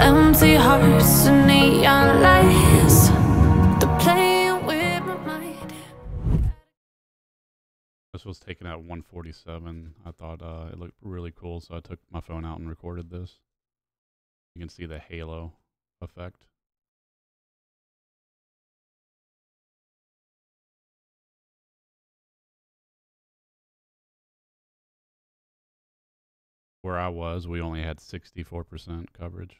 Empty hearts and neon lights. Playing with my mind. This was taken at 147. I thought uh, it looked really cool, so I took my phone out and recorded this. You can see the halo effect. Where I was, we only had 64% coverage.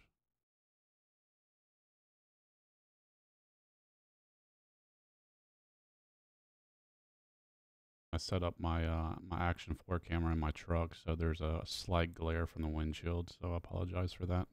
I set up my uh, my Action 4 camera in my truck, so there's a slight glare from the windshield, so I apologize for that.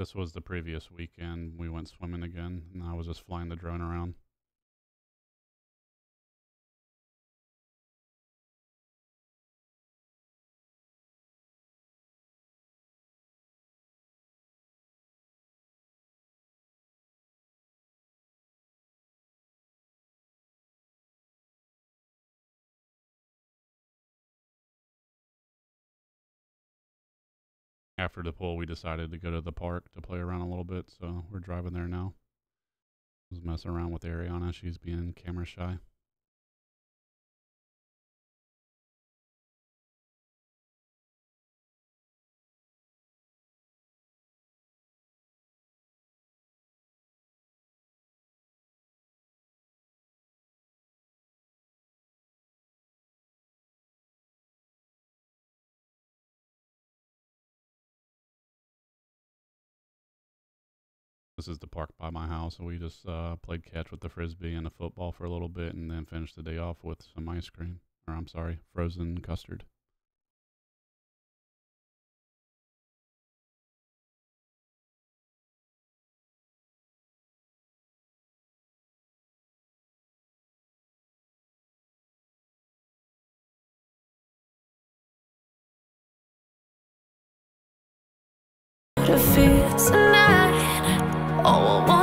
This was the previous weekend. We went swimming again, and I was just flying the drone around. After the pool, we decided to go to the park to play around a little bit, so we're driving there now. Just messing around with Ariana. She's being camera shy. This is the park by my house, and we just uh, played catch with the frisbee and the football for a little bit, and then finished the day off with some ice cream. Or I'm sorry, frozen custard. Oh, I want